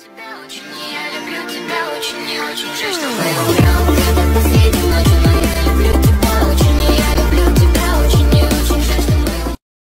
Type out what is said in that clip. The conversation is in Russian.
тебя очень, я люблю тебя очень, очень жаль, что